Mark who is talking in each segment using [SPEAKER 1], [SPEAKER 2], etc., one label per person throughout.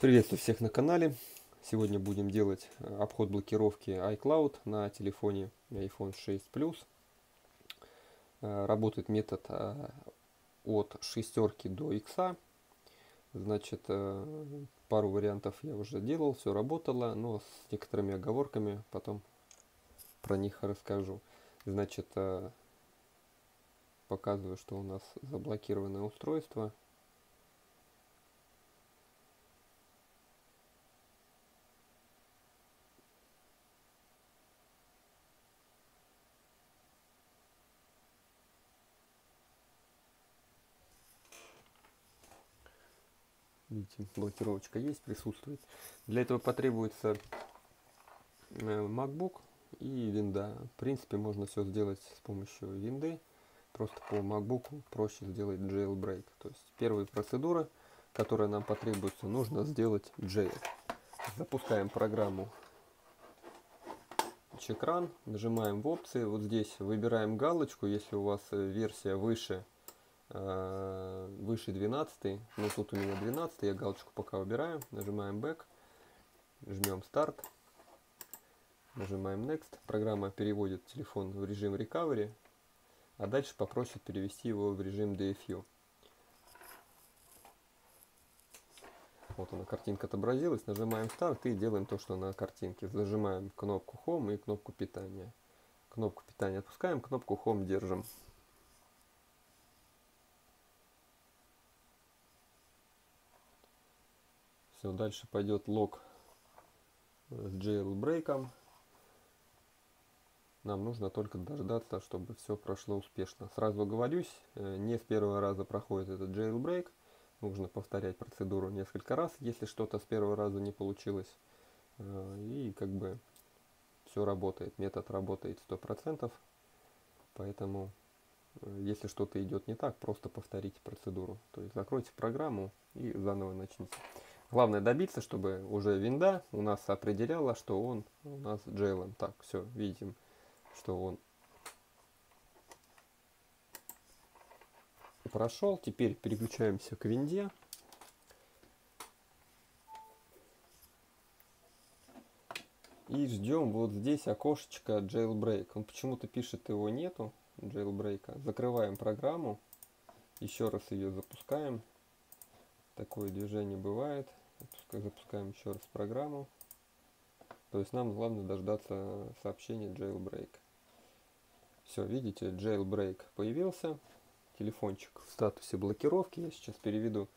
[SPEAKER 1] Приветствую всех на канале. Сегодня будем делать э, обход блокировки iCloud на телефоне iPhone 6 Plus. Э, работает метод э, от шестерки до X. Значит, пару вариантов я уже делал, все работало, но с некоторыми оговорками потом про них расскажу. Значит, показываю, что у нас заблокированное устройство. Видите, блокировочка есть, присутствует. Для этого потребуется э, MacBook и винда. В принципе, можно все сделать с помощью винды. Просто по MacBook проще сделать jailbreak. То есть первая процедура, которая нам потребуется, нужно сделать jail. Запускаем программу экран, нажимаем в опции, вот здесь выбираем галочку, если у вас э, версия выше выше 12, но тут у меня 12, я галочку пока убираю, нажимаем Back, жмем Start, нажимаем Next, программа переводит телефон в режим Recovery, а дальше попросит перевести его в режим DFU. Вот она, картинка отобразилась, нажимаем Start и делаем то, что на картинке. Зажимаем кнопку Home и кнопку питания. Кнопку питания отпускаем, кнопку Home держим. Все, дальше пойдет лог с jailbreak. Нам нужно только дождаться, чтобы все прошло успешно. Сразу говорюсь, э, не с первого раза проходит этот jailbreak. Нужно повторять процедуру несколько раз, если что-то с первого раза не получилось. Э, и как бы все работает. Метод работает 100%. Поэтому, э, если что-то идет не так, просто повторите процедуру. То есть закройте программу и заново начните. Главное добиться, чтобы уже винда у нас определяла, что он у нас джейлом. Так, все, видим, что он прошел. Теперь переключаемся к винде. И ждем вот здесь окошечко jailbreak. Он почему-то пишет его нету, jailbreak. Закрываем программу. Еще раз ее запускаем. Такое движение бывает запускаем еще раз программу. То есть нам главное дождаться сообщения jailbreak. Все, видите, jailbreak появился. Телефончик в статусе блокировки. Я сейчас переведу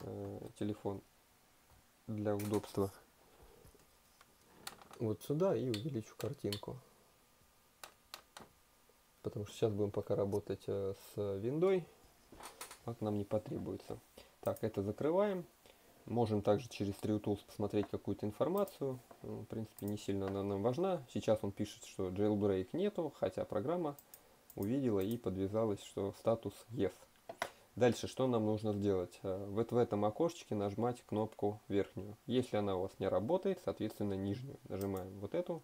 [SPEAKER 1] э, телефон для удобства вот сюда и увеличу картинку. Потому что сейчас будем пока работать э, с виндой. Как нам не потребуется. Так, это закрываем. Можем также через TreeTools посмотреть какую-то информацию. Ну, в принципе, не сильно она нам важна. Сейчас он пишет, что jailbreak нету, хотя программа увидела и подвязалась, что статус Yes. Дальше, что нам нужно сделать? Э, вот в этом окошечке нажимать кнопку верхнюю. Если она у вас не работает, соответственно, нижнюю. Нажимаем вот эту.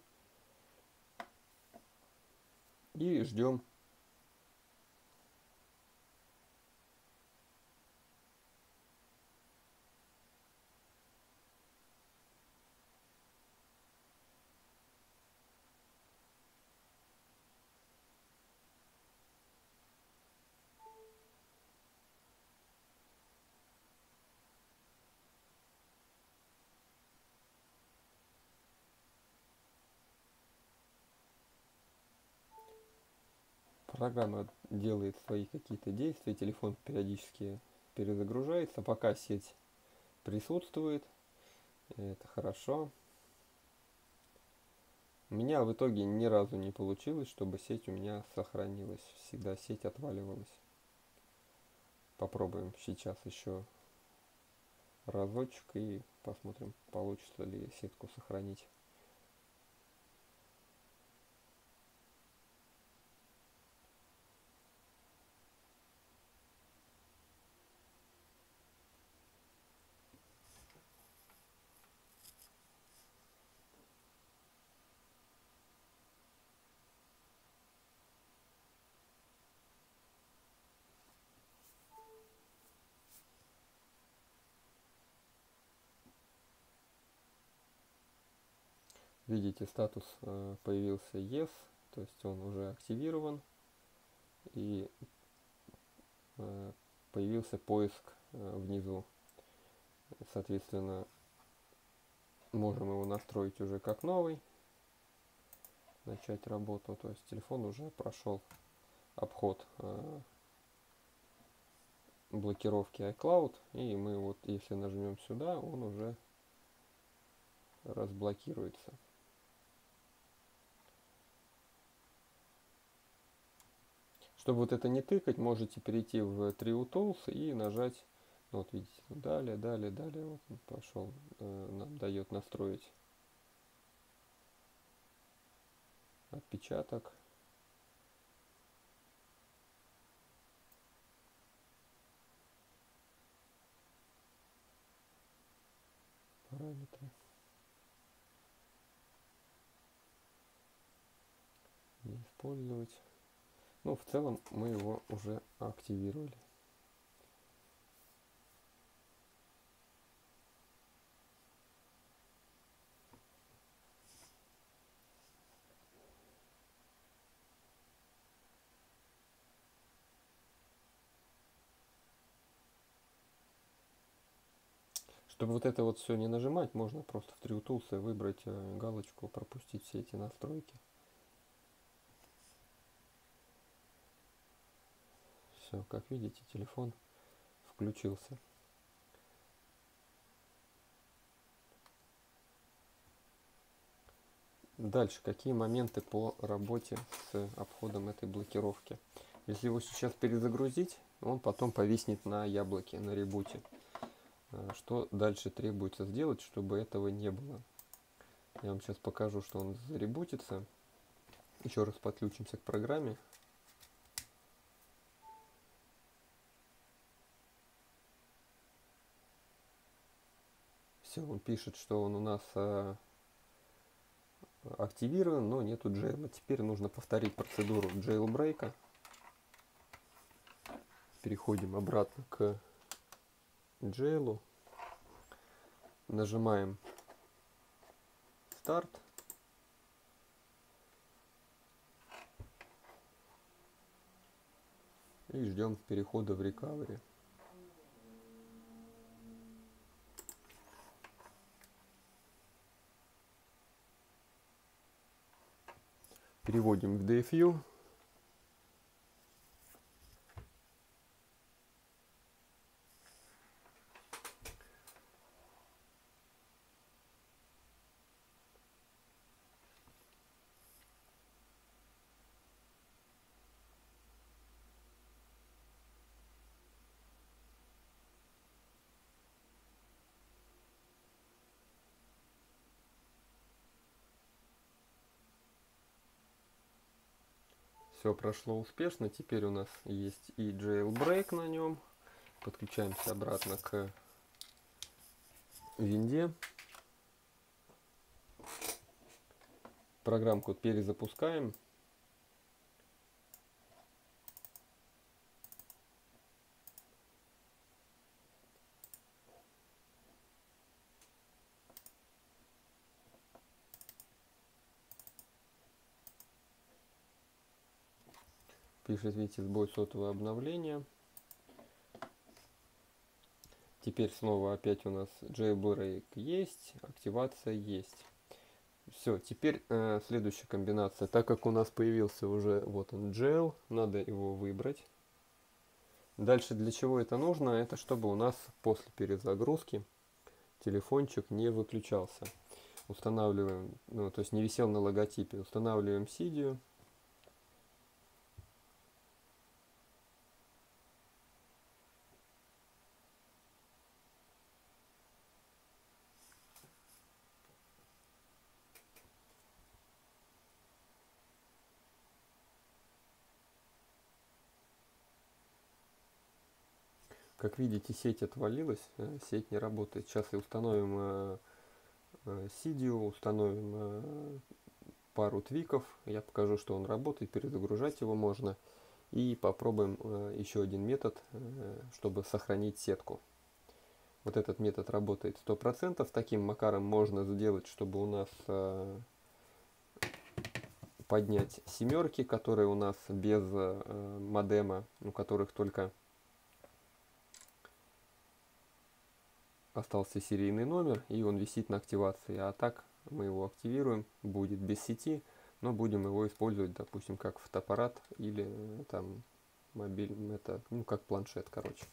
[SPEAKER 1] И ждем Программа делает свои какие-то действия, телефон периодически перезагружается, пока сеть присутствует. Это хорошо. У меня в итоге ни разу не получилось, чтобы сеть у меня сохранилась. Всегда сеть отваливалась. Попробуем сейчас еще разочек и посмотрим, получится ли сетку сохранить. Видите, статус э, появился Yes, то есть он уже активирован. И э, появился поиск э, внизу. Соответственно, можем его настроить уже как новый, начать работу. То есть телефон уже прошел обход блокировки iCloud. И мы вот, если нажмем сюда, он уже разблокируется. Чтобы вот это не тыкать, можете перейти в Trio Tools и нажать, ну, вот видите, далее, далее, далее, вот пошел, э, нам дает настроить отпечаток. Параметры. Не использовать. Ну, в целом мы его уже активировали. Чтобы вот это вот все не нажимать, можно просто в Trio Tools выбрать э, галочку, пропустить все эти настройки. Все, как видите, телефон включился. Дальше, какие моменты по работе с обходом этой блокировки. Если его сейчас перезагрузить, он потом повиснет на яблоке, на ребуте. А, что дальше требуется сделать, чтобы этого не было? Я вам сейчас покажу, что он заребутится. Еще раз подключимся к программе. Все, он пишет, что он у нас а, активирован, но нету джейла. Теперь нужно повторить процедуру джейлбрейка. Переходим обратно к джейлу. Нажимаем старт. И ждем перехода в recovery. Переводим в DFU. Все прошло успешно. Теперь у нас есть и jailbreak на нем. Подключаемся обратно к винде. Программку перезапускаем. Пишет, видите, сбой сотового обновления. Теперь снова опять у нас jailbreak есть, активация есть. Все, теперь э, следующая комбинация. Так как у нас появился уже вот он jail, надо его выбрать. Дальше для чего это нужно? Это чтобы у нас после перезагрузки телефончик не выключался. Устанавливаем, ну, то есть не висел на логотипе. Устанавливаем Сидию. Как видите, сеть отвалилась, э, сеть не работает. Сейчас и установим Сидио, э, э, установим пару твиков. Я покажу, что он работает, перезагружать его можно. И попробуем еще один метод, чтобы сохранить сетку. Вот этот метод работает 100%. Таким макаром можно сделать, чтобы у нас поднять семерки, которые у нас без модема, у которых только остался серийный номер и он висит на активации. А так мы его активируем, будет без сети, но будем его использовать, допустим, как фотоаппарат или э, там мобиль, это, ну, как планшет, короче.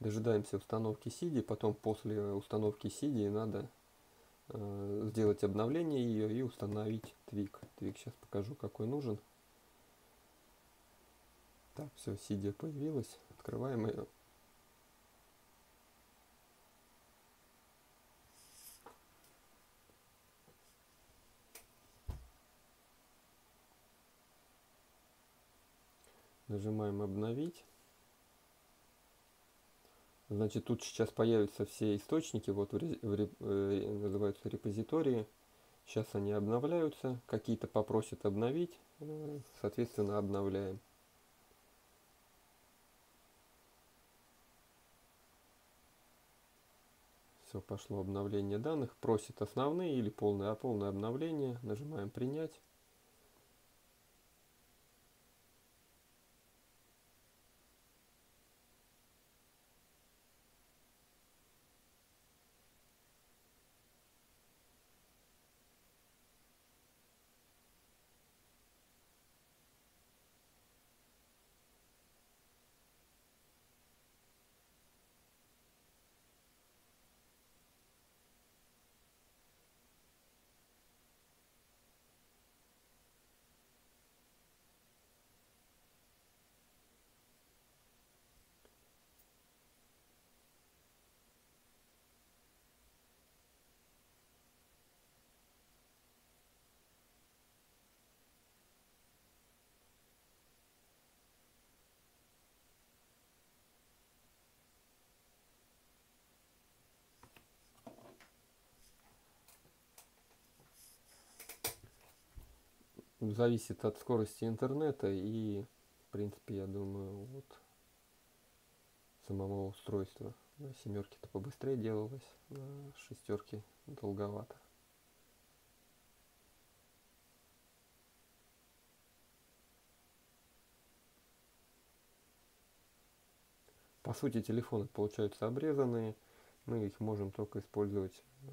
[SPEAKER 1] Дожидаемся установки CD, потом после установки CD надо сделать обновление ее и установить твик. Твик сейчас покажу, какой нужен. Так, все, CD появилась. Открываем ее. Нажимаем обновить. Значит, тут сейчас появятся все источники, вот в, в, э, называются репозитории. Сейчас они обновляются, какие-то попросят обновить, э, соответственно, обновляем. Все, пошло обновление данных. Просит основные или полное, а полное обновление. Нажимаем принять. Зависит от скорости интернета и, в принципе, я думаю, вот самого устройства. На семерке-то побыстрее делалось, на шестерке долговато. По сути, телефоны получаются обрезанные. Мы их можем только использовать э,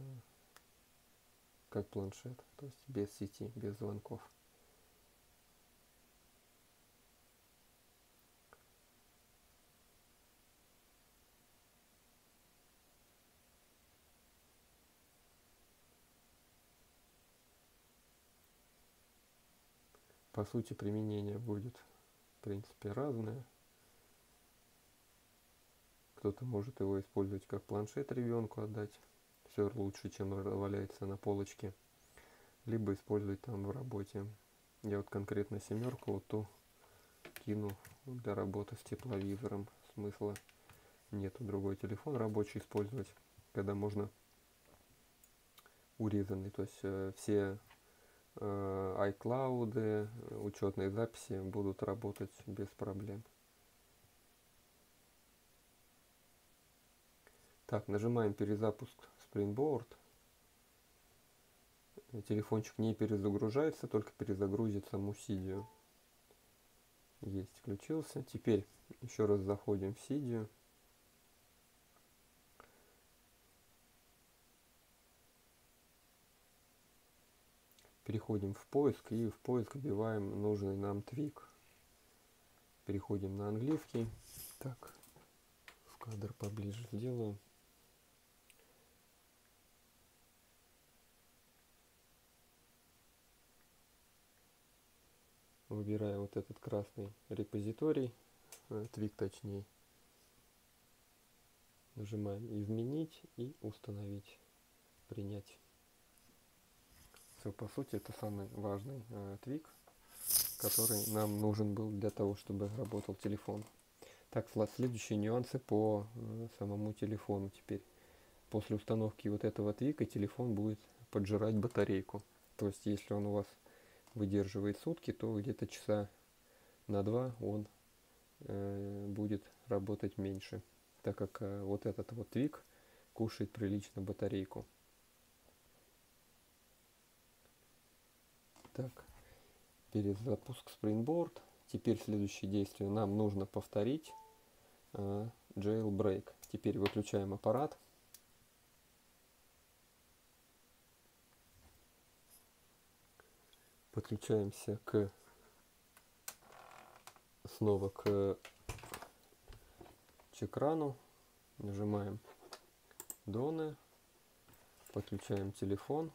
[SPEAKER 1] как планшет, то есть без сети, без звонков. По сути применение будет в принципе разное. Кто-то может его использовать как планшет ребенку отдать. Все лучше, чем валяется на полочке. Либо использовать там в работе. Я вот конкретно семерку вот ту кину для работы с тепловизором. Смысла нету другой телефон рабочий использовать, когда можно урезанный. То есть э, все iCloud, учетные записи будут работать без проблем. Так, нажимаем перезапуск Springboard. Телефончик не перезагружается, только перезагрузится саму Сидию. Есть, включился. Теперь еще раз заходим в Сидию. Переходим в поиск и в поиск вбиваем нужный нам твик. Переходим на английский. Так, в кадр поближе сделаю. Выбираю вот этот красный репозиторий, э, твик точнее. Нажимаем изменить и установить, принять. Все, по сути, это самый важный э, твик, который нам нужен был для того, чтобы работал телефон. Так, следующие нюансы по э, самому телефону теперь. После установки вот этого твика телефон будет поджирать батарейку. То есть, если он у вас выдерживает сутки, то где-то часа на два он э, будет работать меньше, так как э, вот этот вот твик кушает прилично батарейку. Так, перезапуск Springboard. Теперь следующее действие нам нужно повторить э, jailbreak. Теперь выключаем аппарат. Подключаемся к снова к экрану. Нажимаем Доны. Подключаем телефон.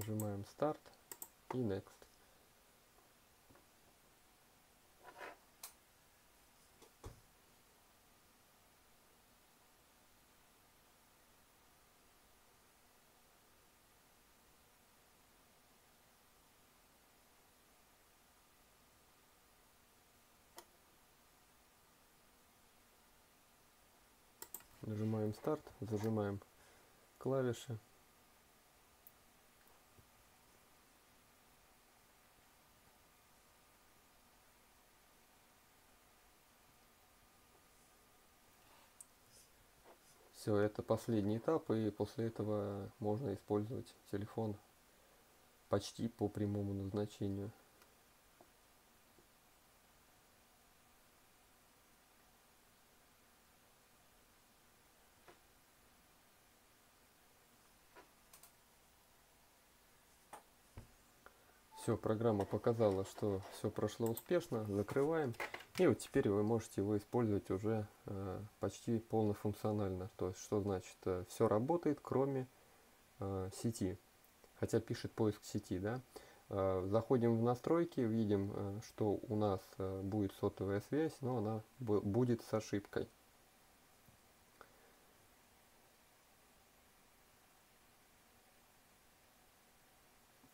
[SPEAKER 1] Нажимаем старт и next. Нажимаем старт, зажимаем клавиши. Все, это последний этап, и после этого можно использовать телефон почти по прямому назначению. Все, программа показала, что все прошло успешно. Закрываем. И вот теперь вы можете его использовать уже э, почти полнофункционально. То есть, что значит, э, все работает, кроме э, сети. Хотя пишет поиск сети, да. Э, заходим в настройки, видим, э, что у нас э, будет сотовая связь, но она будет с ошибкой.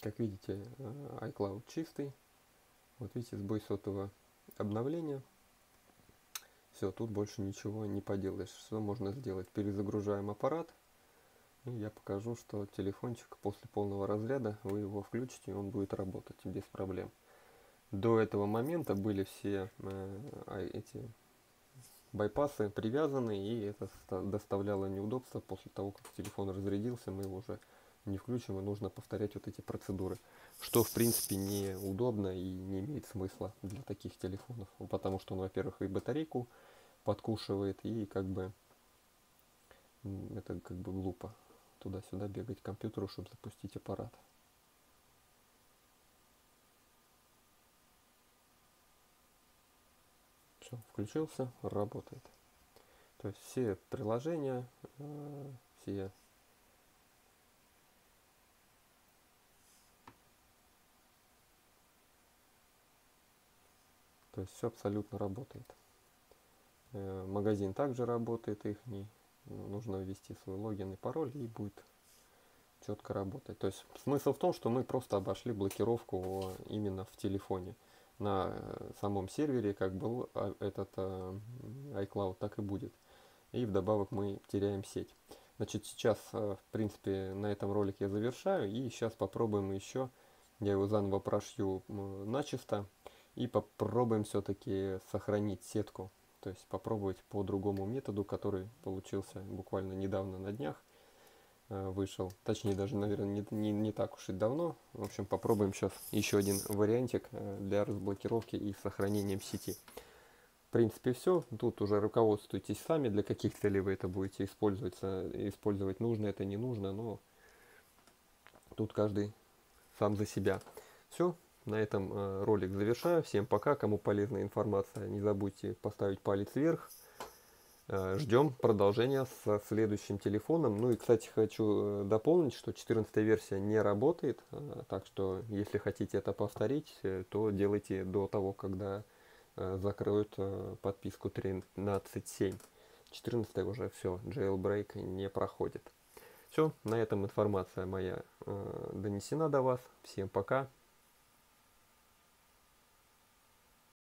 [SPEAKER 1] Как видите, э, iCloud чистый. Вот видите, сбой сотового обновления. Все, тут больше ничего не поделаешь. Что можно сделать? Перезагружаем аппарат. И я покажу, что телефончик после полного разряда вы его включите, и он будет работать без проблем. До этого момента были все э, эти байпасы привязаны, и это доставляло неудобства. После того, как телефон разрядился, мы его уже не включим, и нужно повторять вот эти процедуры. Что, в принципе, неудобно и не имеет смысла для таких телефонов. Потому что он, во-первых, и батарейку подкушивает, и как бы это как бы глупо туда-сюда бегать к компьютеру, чтобы запустить аппарат. Все, включился, работает. То есть все приложения, э, все То есть все абсолютно работает. Э, магазин также работает их, нужно ввести свой логин и пароль и будет четко работать. То есть смысл в том, что мы просто обошли блокировку именно в телефоне. На э, самом сервере как был а, этот э, iCloud, так и будет. И вдобавок мы теряем сеть. Значит, сейчас, в принципе, на этом ролике я завершаю. И сейчас попробуем еще. Я его заново прошью начисто и попробуем все-таки сохранить сетку. То есть попробовать по другому методу, который получился буквально недавно на днях э, вышел. Точнее, даже, наверное, не, не, не так уж и давно. В общем, попробуем сейчас еще один вариантик э, для разблокировки и сохранения сети. В принципе, все. Тут уже руководствуйтесь сами, для каких целей вы это будете использовать. Использовать нужно это, не нужно, но тут каждый сам за себя. Все, на этом э, ролик завершаю. Всем пока. Кому полезна информация, не забудьте поставить палец вверх. Э, ждем продолжения с следующим телефоном. Ну и, кстати, хочу э, дополнить, что 14 версия не работает. Так что, если хотите это повторить, то делайте до того, когда закроют подписку 13.7. 14 уже все, jailbreak не проходит. Все, на этом информация моя донесена до вас. Всем пока.